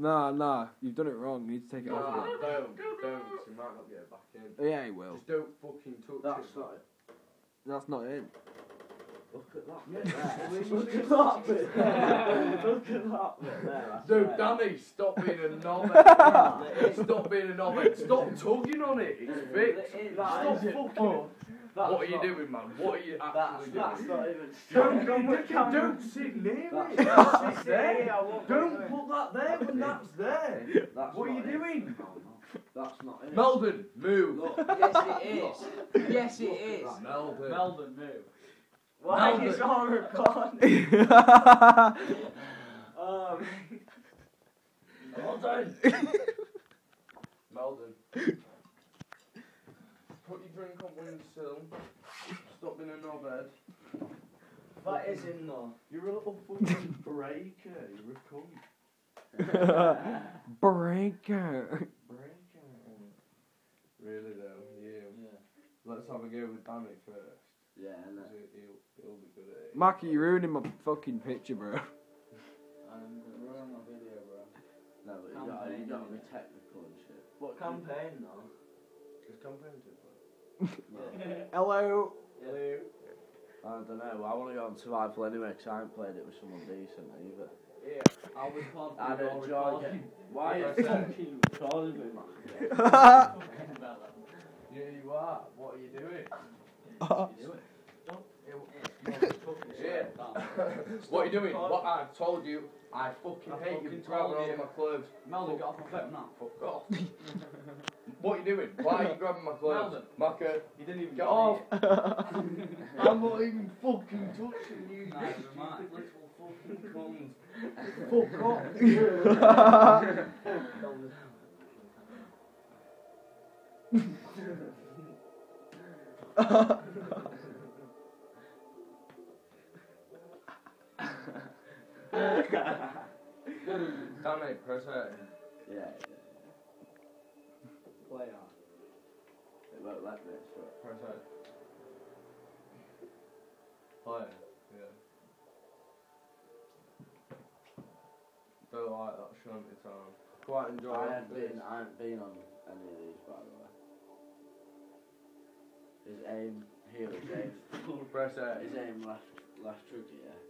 Nah, nah, you've done it wrong. You need to take it Nah, off. don't, don't. You might not get it back in. Yeah, he will. Just don't fucking touch That's it. not it. That's not it. Look at that bit there. Look at that bit there. Look at that bit there. I Dude, swear. Danny, stop being a knobhead. stop being a knobhead. Stop tugging on it. It's fixed. That Stop is it. fucking. Oh. That's What are you not- doing, man? What are you actually that's doing? not even Don't, strong. don't, don't sit near That's- it. that's That's it, there. yeah, I won't Don't put that there when that's there. That's What are you not it. doing? That's not it. Meldon, move. Look. Yes, it is. Yes, it Look at is. that. Meldon. Meldon, move. Why Meldon. is on record? Um, Meldon. Meldon. Put your drink on. Stop being a knobhead. that is in though. You're a little fucking breaker. You're a cunt. Breaker. Breaker. Really though. Yeah. Let's have a go with Danny first. Yeah, 'cause and he- He'll, he'll be good at it. Mackie, you're ruining my fucking picture, bro. I'm gonna ruin my video, bro. No, but you gotta, you gotta be technical and shit. What campaign though? It's campaign play. Hello. Hello. I don't know. I want to go on survival anyway because I haven't played it with someone decent either. Yeah, I'll record I don't enjoy it. Why are you Press it. fucking recording me, man? Fucking about that. Yeah, you are. What are you doing? Do it. Don't. Yeah. what are you doing? What I told you, I fucking I hate you fucking grabbing told all you. my clothes. Melvin, get off my phone now. Fuck off. what are you doing? Why are you grabbing my clothes? Melvin. Maka, You didn't even get get off. I'm not even fucking touching you, you Neither stupid am I. little fucking cunt. Fuck off. Danny, press A. Yeah, yeah. Play on. It won't let me, so. Press A. Play. Yeah. Don't like that shanty town. Quite enjoy I it. haven't been, I haven't been on any of these, by the way. His aim, here is aim. Press A. His aim left, left trigger, yeah.